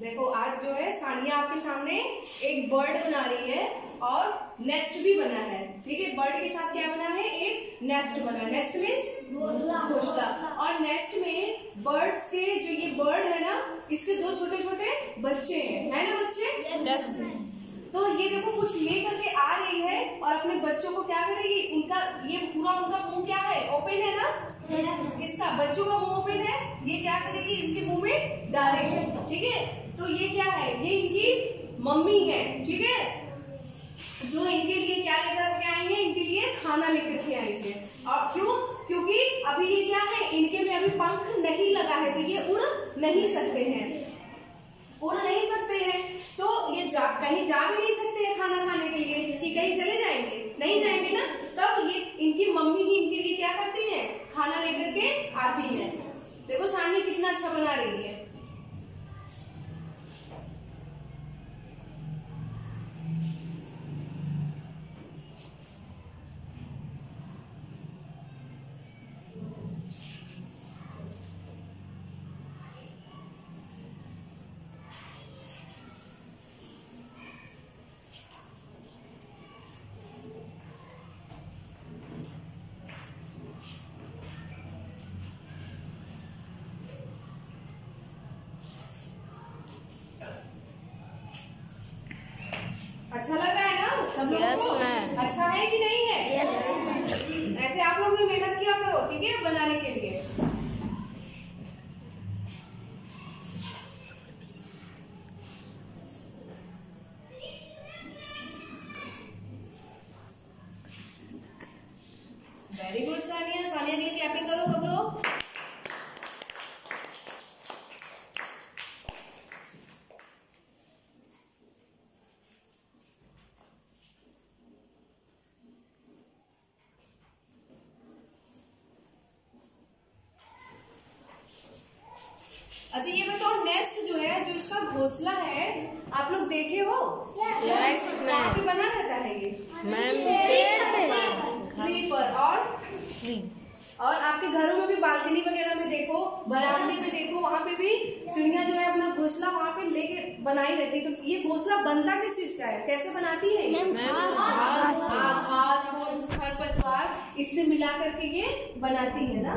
देखो आज जो है सानिया आपके सामने एक बर्ड बना रही है और नेस्ट भी बना है। ठीक है बर्ड के साथ क्या बना है? एक नेस्ट बना है। नेस्ट मीन्स घोसला। और नेस्ट में बर्ड्स के जो ये बर्ड है ना इसके दो छोटे छोटे बच्चे हैं। है ना बच्चे? तो ये देखो कुछ ले करके आ रही है और अपने बच्चों को क्या करेगी? उनका ये पूरा उनका मुँह क्या है? ओपन है ना? किसका बच्चों का मुँह ओपन है। ये क्या करेगी? इनके मुँह में डालेगी। ठीक है तो ये क्या है ये इनकी मम्मी है, ठीक है? जो इनके लिए क्या लेकर के आई है, इनके लिए खाना लेकर के आई है। और क्यों? क्योंकि अभी ये क्या है, इनके में अभी पंख नहीं लगा है तो ये उड़ नहीं सकते हैं। उड़ नहीं सकते हैं। तो ये जा, कहीं जा भी नहीं सकते हैं खाना खाने के लिए, कि कहीं चले जाएँगे। नहीं जाएँगे ना, तब ये इनकी मम्मी ही इनके लिए क्या करती है, खाना लेकर के आती है। देखो सानी कितना अच्छा बना रही है। अच्छा लग रहा है ना? सब लोगों Yes, को. अच्छा है कि नहीं है? Yes, ऐसे आप लोग भी मेहनत किया करो ठीक है? बनाने के लिए। Very good Sania. सानिया के लिए क्लैपिंग करो सब लोग। अच्छा ये बताओ नेस्ट जो है जो इसका घोंसला है आप लोग देखे हो? कहाँ पे बना रहता है ये? ट्री पर और? और आपके घरों में भी बालकनी वगैरह में देखो बरामदे में देखो वहाँ पे भी चिड़िया जो है अपना घोंसला वहाँ पे लेके बनाई रहती है। तो ये घोंसला बनता किस चीज़ का है? कैसे बनाती है ये? हाँ, घास फूस खरपतवार इससे मिला करके ये बनाती है ना?